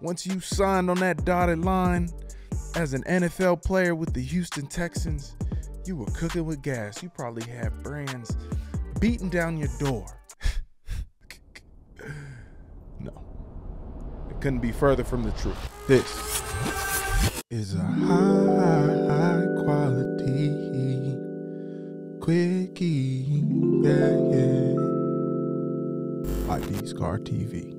Once you signed on that dotted line as an NFL player with the Houston Texans, you were cooking with gas. You probably had brands beating down your door. no, it couldn't be further from the truth. This is a high quality quickie. Yeah, yeah. Scar TV.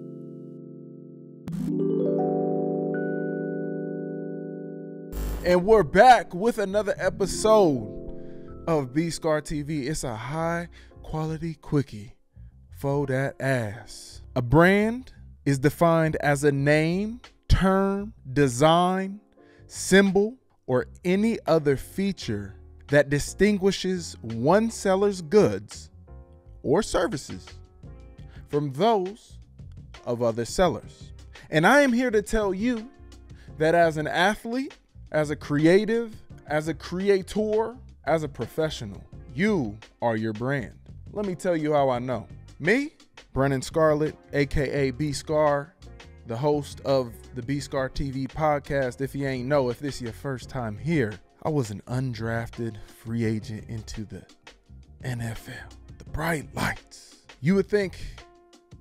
And we're back with another episode of B Scar TV. It's a high quality quickie for that ass. A brand is defined as a name, term, design, symbol, or any other feature that distinguishes one seller's goods or services from those of other sellers. And I am here to tell you that as an athlete, as a creative, as a creator, as a professional, you are your brand. Let me tell you how I know. Me, Brennan Scarlett, aka B Scar, the host of the B Scar TV podcast. If you ain't know, if this is your first time here, I was an undrafted free agent into the NFL, the bright lights. You would think,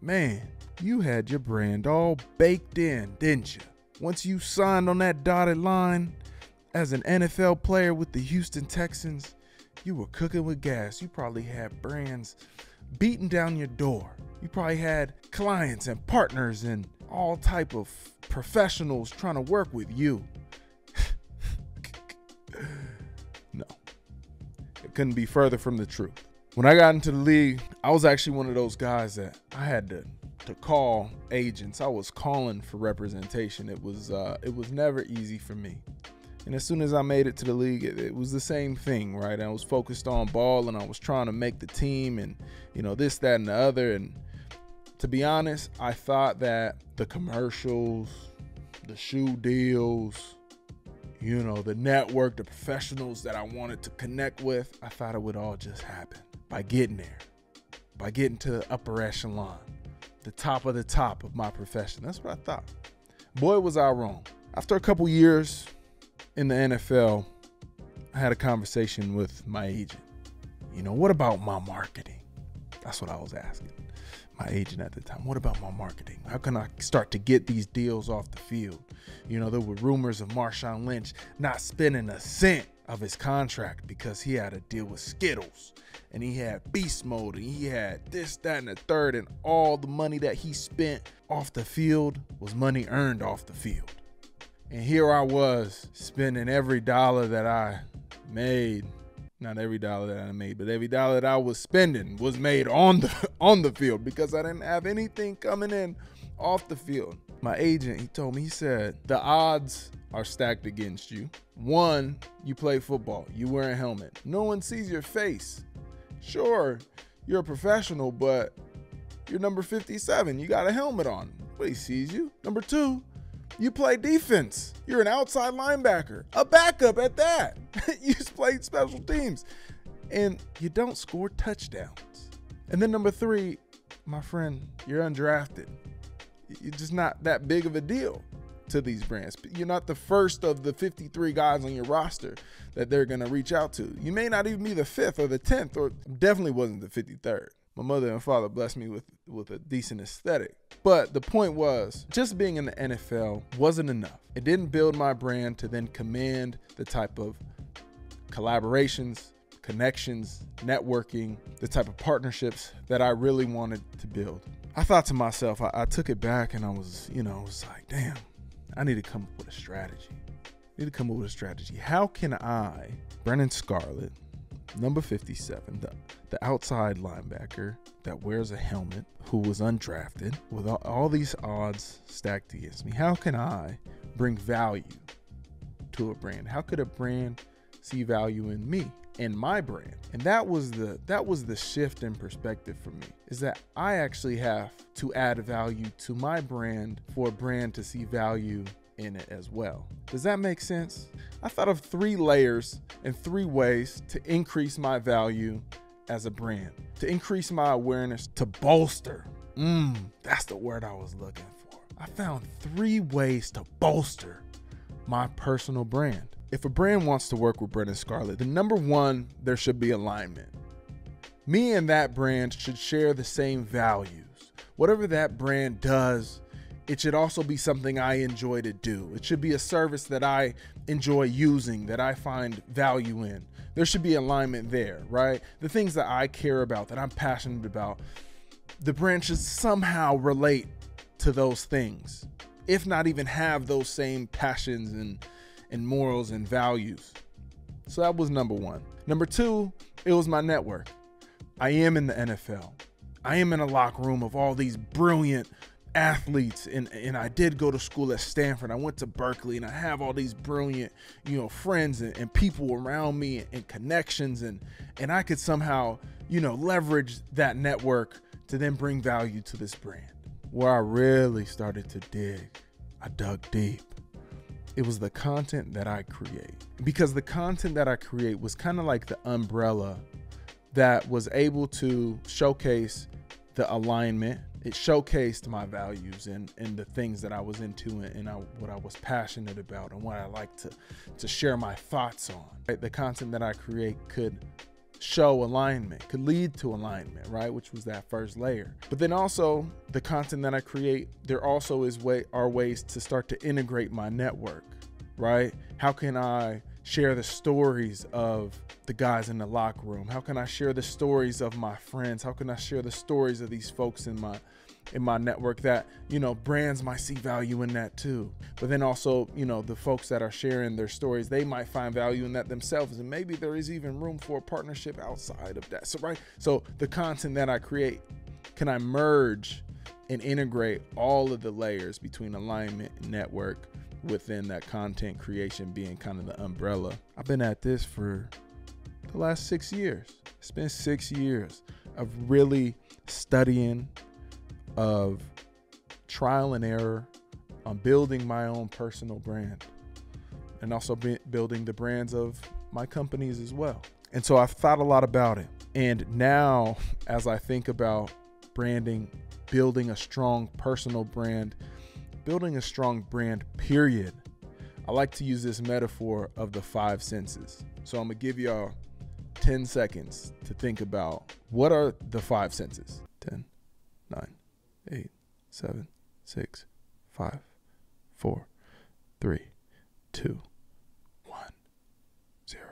man, you had your brand all baked in, didn't you? Once you signed on that dotted line as an NFL player with the Houston Texans, you were cooking with gas. You probably had brands beating down your door. You probably had clients and partners and all type of professionals trying to work with you. no. It couldn't be further from the truth. When I got into the league, I was actually one of those guys that I had to to call agents. I was calling for representation. It was uh, it was never easy for me. And as soon as I made it to the league, it, it, was the same thing, right? I was focused on ball and I was trying to make the team and, you know, this, that, and the other. And to be honest, I thought that the commercials, the shoe deals, you know, the network, the professionals that I wanted to connect with, I thought it would all just happen by getting there, by getting to the upper echelon the top of the top of my profession. That's what I thought. Boy, was I wrong. After a couple years in the NFL, I had a conversation with my agent. You know, what about my marketing? That's what I was asking my agent at the time. What about my marketing? How can I start to get these deals off the field? You know, there were rumors of Marshawn Lynch not spending a cent of his contract because he had a deal with Skittles and he had beast mode and he had this, that, and the third, and all the money that he spent off the field was money earned off the field. And here I was spending every dollar that I made. Not every dollar that I made, but every dollar that I was spending was made on the on the field because I didn't have anything coming in off the field. My agent, he told me, he said, the odds are stacked against you. One, you play football, you wear a helmet. No one sees your face. Sure, you're a professional, but you're number 57. You got a helmet on. But he sees you. Number two, you play defense. You're an outside linebacker, a backup at that. you played special teams, and you don't score touchdowns. And then number three, my friend, you're undrafted. You're just not that big of a deal to these brands. You're not the first of the 53 guys on your roster that they're going to reach out to. You may not even be the fifth or the 10th, or definitely wasn't the 53rd. My mother and father blessed me with, with a decent aesthetic. But the point was, just being in the NFL wasn't enough. It didn't build my brand to then command the type of collaborations, connections, networking, the type of partnerships that I really wanted to build. I thought to myself, I, I took it back and I was, you know, I was like, damn, I need to come up with a strategy. I need to come up with a strategy. How can I, Brennan Scarlett, number 57, the, the outside linebacker that wears a helmet, who was undrafted, with all, all these odds stacked against me, how can I bring value to a brand? How could a brand see value in me? And my brand. And that was the that was the shift in perspective for me is that i actually have to add value to my brand for a brand to see value in it as well. Does that make sense? I thought of three layers and three ways to increase my value as a brand. To increase my awareness to bolster. Mm, that's the word i was looking for. I found three ways to bolster my personal brand. If a brand wants to work with Brennan Scarlett, the number one, there should be alignment. Me and that brand should share the same values. Whatever that brand does, it should also be something I enjoy to do. It should be a service that I enjoy using, that I find value in. There should be alignment there, right? The things that I care about, that I'm passionate about, the brand should somehow relate to those things, if not even have those same passions and, and morals and values. So that was number one. Number two, it was my network. I am in the NFL. I am in a locker room of all these brilliant athletes and and I did go to school at Stanford. I went to Berkeley and I have all these brilliant, you know, friends and, and people around me and, and connections and and I could somehow, you know, leverage that network to then bring value to this brand. Where I really started to dig, I dug deep. It was the content that I create. Because the content that I create was kind of like the umbrella that was able to showcase the alignment it showcased my values and, and the things that I was into and, and I, what I was passionate about and what I like to, to share my thoughts on. The content that I create could show alignment, could lead to alignment, right? Which was that first layer. But then also the content that I create, there also is way are ways to start to integrate my network, right? How can I share the stories of the guys in the locker room? How can I share the stories of my friends? How can I share the stories of these folks in my in my network that, you know, brands might see value in that too. But then also, you know, the folks that are sharing their stories, they might find value in that themselves and maybe there is even room for a partnership outside of that. So right? So the content that I create, can I merge and integrate all of the layers between alignment and network within that content creation being kind of the umbrella. I've been at this for the last six years. It's been six years of really studying, of trial and error on building my own personal brand and also building the brands of my companies as well. And so I've thought a lot about it. And now, as I think about branding, building a strong personal brand, building a strong brand, period, I like to use this metaphor of the five senses. So I'm gonna give y'all 10 seconds to think about what are the five senses 10, 9, 8, 7, 6, 5, 4, 3, 2, 1, 0.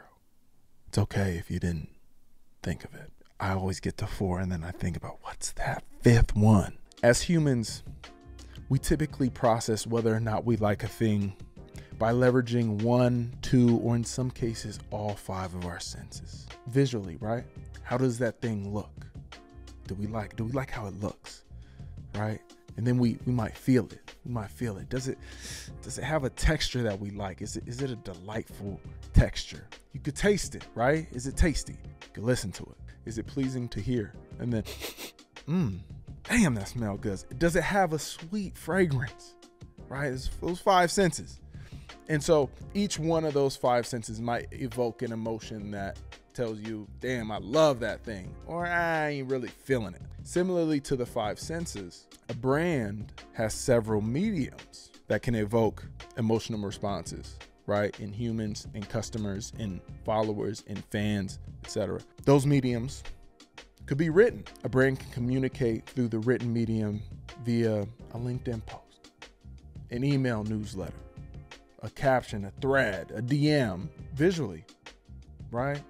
It's okay if you didn't think of it. I always get to four and then I think about what's that fifth one. As humans, we typically process whether or not we like a thing by leveraging one, two, or in some cases, all five of our senses. Visually, right? How does that thing look? Do we like do we like how it looks? Right? And then we we might feel it. We might feel it. Does it does it have a texture that we like? Is it is it a delightful texture? You could taste it, right? Is it tasty? You could listen to it. Is it pleasing to hear? And then, mmm, damn, that smell good. Does it have a sweet fragrance? Right? It's those five senses. And so each one of those five senses might evoke an emotion that tells you, damn, I love that thing, or I ain't really feeling it. Similarly to the five senses, a brand has several mediums that can evoke emotional responses, right? In humans, in customers, in followers, in fans, etc. Those mediums could be written. A brand can communicate through the written medium via a LinkedIn post, an email newsletter, a caption, a thread, a DM, visually, right?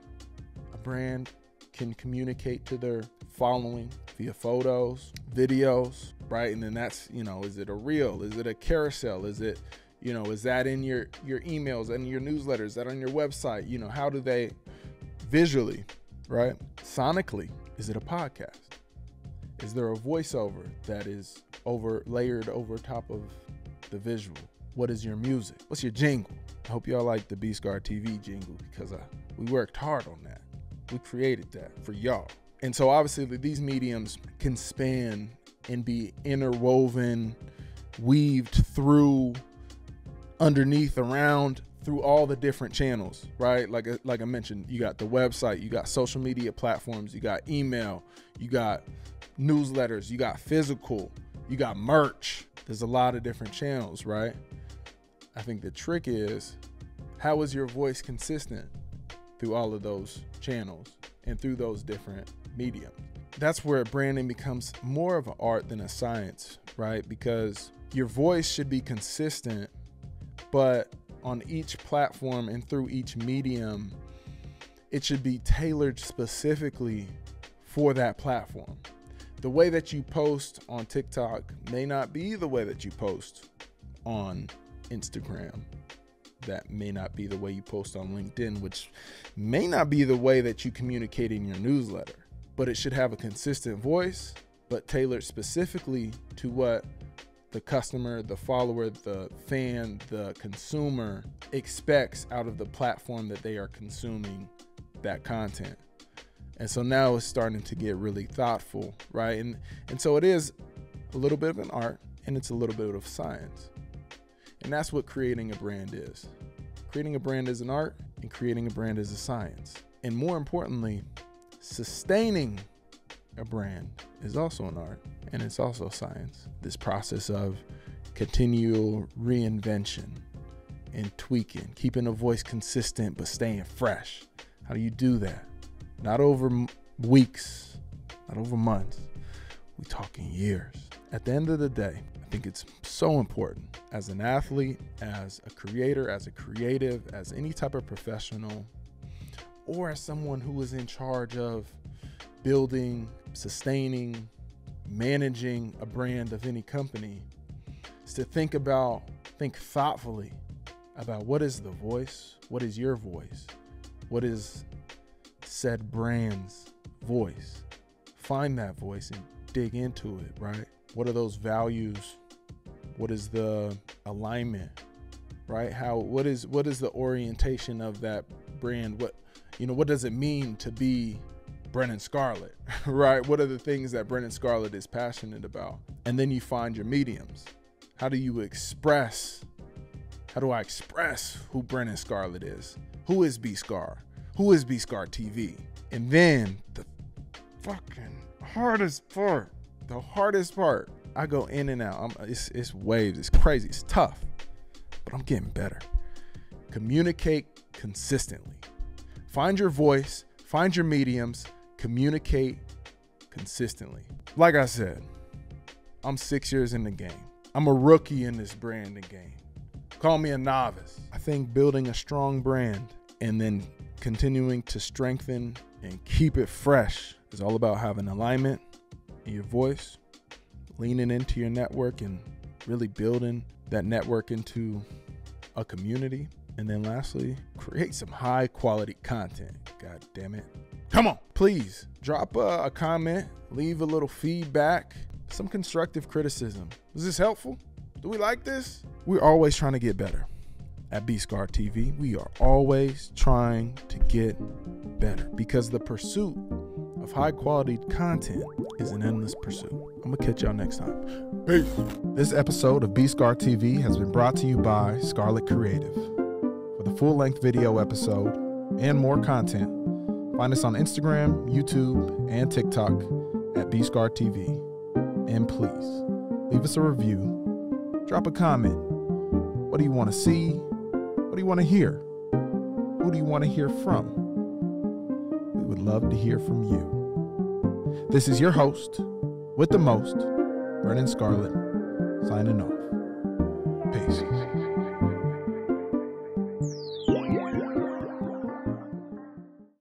A brand can communicate to their following via photos, videos, right? And then that's, you know, is it a reel? Is it a carousel? Is it, you know, is that in your your emails and your newsletters? Is that on your website? You know, how do they visually, right? Sonically, is it a podcast? Is there a voiceover that is over layered over top of the visual? What is your music? What's your jingle? I hope y'all like the B Scar TV jingle because I, we worked hard on that. We created that for y'all. And so obviously these mediums can span and be interwoven, weaved through, underneath, around, through all the different channels, right? Like uh, like I mentioned, you got the website, you got social media platforms, you got email, you got newsletters, you got physical, You got merch. There's a lot of different channels, right? I think the trick is how is your voice consistent through all of those channels and through those different mediums? That's where branding becomes more of an art than a science, right? Because your voice should be consistent, but on each platform and through each medium, it should be tailored specifically for that platform. The way that you post on TikTok may not be the way that you post on Instagram. That may not be the way you post on LinkedIn, which may not be the way that you communicate in your newsletter. But it should have a consistent voice, but tailored specifically to what the customer, the follower, the fan, the consumer expects out of the platform that they are consuming that content. And so now it's starting to get really thoughtful, right? And and so it is a little bit of an art and it's a little bit of science. And that's what creating a brand is. Creating a brand is an art, and creating a brand is a science. And more importantly, sustaining a brand is also an art and it's also science. This process of continual reinvention and tweaking, keeping a voice consistent but staying fresh. How do you do that? Not over weeks, not over months. We're talking years. At the end of the day, think it's so important as an athlete, as a creator, as a creative, as any type of professional, or as someone who is in charge of building, sustaining, managing a brand of any company, is to think about, think thoughtfully about what is the voice, what is your voice, what is said brand's voice. Find that voice and dig into it, right? What are those values? What is the alignment right? How what is what is the orientation of that brand? What you know what does it mean to be Brennan Scarlett right? What are the things that Brennan Scarlett is passionate about? And then you find your mediums. How do you express how do I express who Brennan Scarlett is? Who is B Scar? Who is B Scar TV and then the fucking hardest part the hardest part I go in and out. I'm, it's, it's waves. It's crazy. It's tough, but I'm getting better. Communicate consistently. Find your voice, find your mediums, communicate consistently. Like I said, I'm six years in the game. I'm a rookie in this branding game. Call me a novice. I think building a strong brand and then continuing to strengthen and keep it fresh is all about having alignment in your voice, leaning into your network and really building that network into a community. And then lastly, create some high quality content. God damn it. Come on, please drop a, a comment, leave a little feedback, some constructive criticism. Is this helpful? Do we like this? We're always trying to get better. At B Scar TV, we are always trying to get better because the pursuit of high quality content is an endless pursuit. I'm gonna catch y'all next time. Peace. This episode of B Scar TV has been brought to you by Scarlett Creative. For the full length video episode and more content, find us on Instagram, YouTube, and TikTok at B Scar TV. And please leave us a review, drop a comment. What do you want to see? What do you want to hear? Who do you want to hear from? Love to hear from you. This is your host with the most, Brennan Scarlett, signing off. Peace.